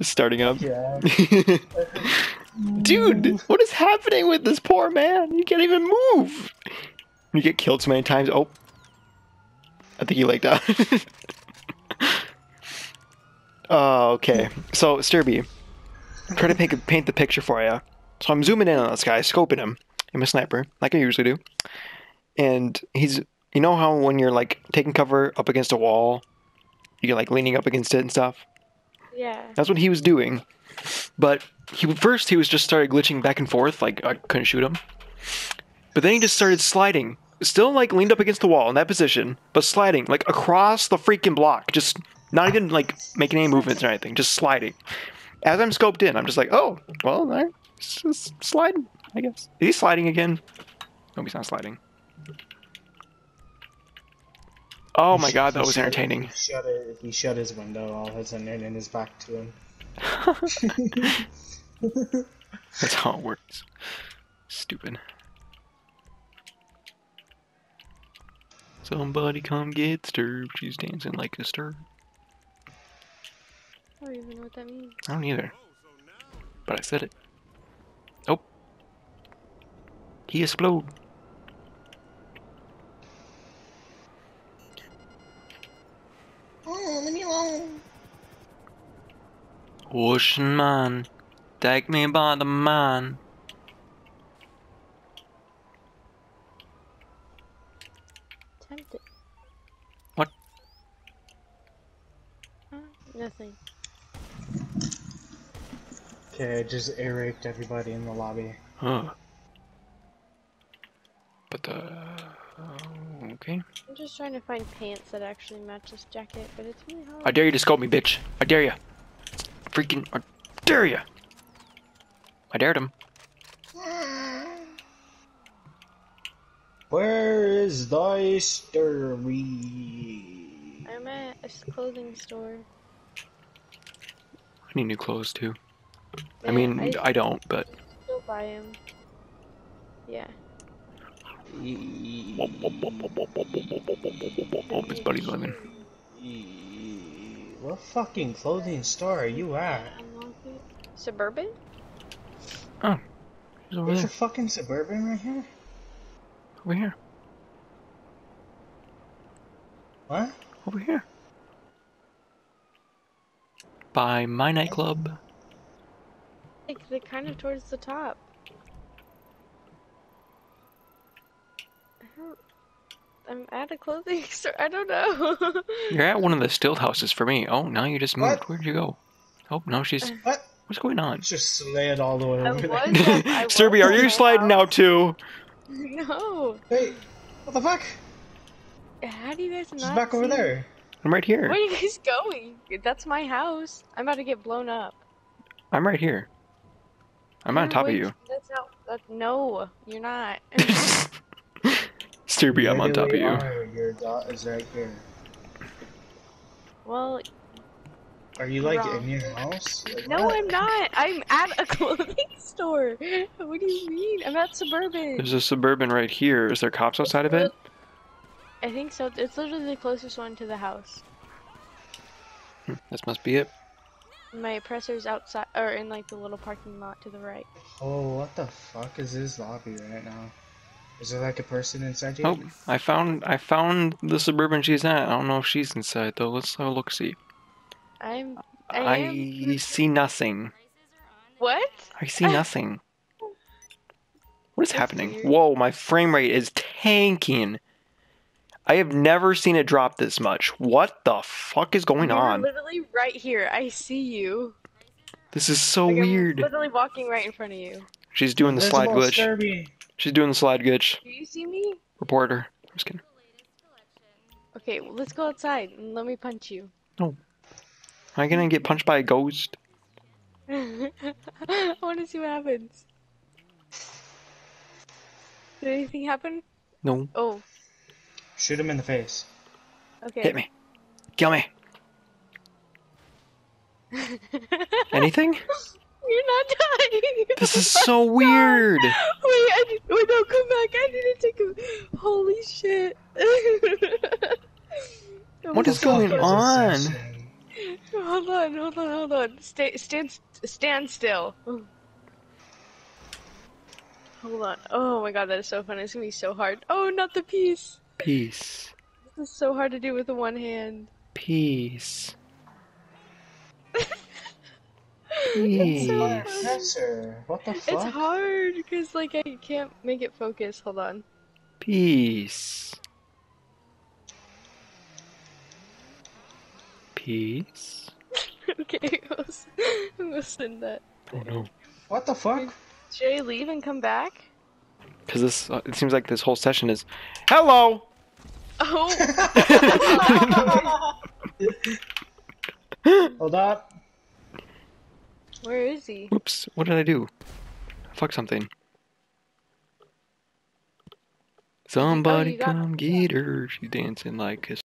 Just starting up. Yeah. Dude, what is happening with this poor man? You can't even move. You get killed so many times. Oh. I think he legged out. Oh, okay. So, Stirby, try to paint, paint the picture for you. So I'm zooming in on this guy, scoping him. I'm a sniper, like I usually do. And he's, you know how when you're like taking cover up against a wall, you're like leaning up against it and stuff? Yeah. That's what he was doing. But he first he was just started glitching back and forth, like I couldn't shoot him. But then he just started sliding, still like leaned up against the wall in that position, but sliding like across the freaking block, just not even like making any movements or anything, just sliding. As I'm scoped in, I'm just like, oh, well, right, just sliding, I guess. Is he sliding again? No, he's not sliding. Oh my god, that was shut- entertaining. He shut, it, he shut his window all of a sudden and his back to him. That's how it works. Stupid. Somebody come get Stirb. She's dancing like a stir. I don't even know what that means. I don't either. But I said it. Oh. He explode. Oh, leave me alone. Ocean man, take me by the man. Tempted. What? Huh? Nothing. Okay, I just air raped everybody in the lobby. Huh. But uh, okay. I'm just trying to find pants that actually match this jacket, but it's really hard. I dare you to scope me, bitch. I dare you. Freaking, I dare you. I dared him. Where is thy story? I'm at a clothing store. I need new clothes too. I Man, mean, I don't, but still buy them. Yeah. Oh, his buddy's living. What fucking clothing store are you at? Suburban? Oh, he's over There's a fucking suburban right here. Over here. What? Over here. By my nightclub. Like, they're kind of towards the top. Don't... I'm at a clothing store. I don't know. You're at one of the stilt houses for me. Oh, now you just moved. What? Where'd you go? Oh, no, she's. What? What's going on? Just slid all the way over there. at- I was Stirby, are you sliding house. out too? No. Hey, what the fuck? How do you guys She's not back over there. I'm right here. Where are you guys going? That's my house. I'm about to get blown up. I'm right here. I'm on top of you. That's not. That, no, you're not. Stirby, I'm on top of you. are? Your dot is right here. well, Are you like Wrong. in your house? Like, no, what? I'm not. I'm at a clothing store. What do you mean? I'm at Suburban. There's a suburban right here. Is there cops outside of it? I think so. It's literally the closest one to the house. This must be it. My oppressor's outside, or in like the little parking lot to the right. Oh, what the fuck is this lobby right now? Is there like a person inside here? Oh, I found I found the suburban she's at. I don't know if she's inside though. Let's have a look see. I'm. I, am. I see nothing. What? I see nothing. What is happening? Whoa, my frame rate is tanking. I have never seen it drop this much. What the fuck is going You're on? literally right here. I see you. This is so Like, I'm weird. literally walking right in front of you. She's doing the slide glitch. Stirby. She's doing the slide glitch. Do you see me? Reporter. I'm just kidding. Okay, well, let's go outside and let me punch you. No. Am I gonna get punched by a ghost? I want to see what happens. Did anything happen? No. Oh, Shoot him in the face. okay. Hit me. Kill me. Anything? You're not dying. This is so weird. Wait, I need, wait, no, come back. I need to take a. Holy shit. What is going on? hold on, hold on, hold on. Stay, stand, stand still. Hold on. Oh my god, that is so fun. It's gonna be so hard. Oh, not the piece. Peace. This is so hard to do with the one hand. Peace. It's so what the fuck? It's hard because like I can't make it focus. Hold on. Peace. Peace. okay, I'll s- I'll send that. Oh no. What the fuck? Should I leave and come back? Because this, uh, it seems like this whole session is, hello. Oh. Hold up. Where is he? Whoops. What did I do? Fuck something. Somebody come get her. She's dancing like a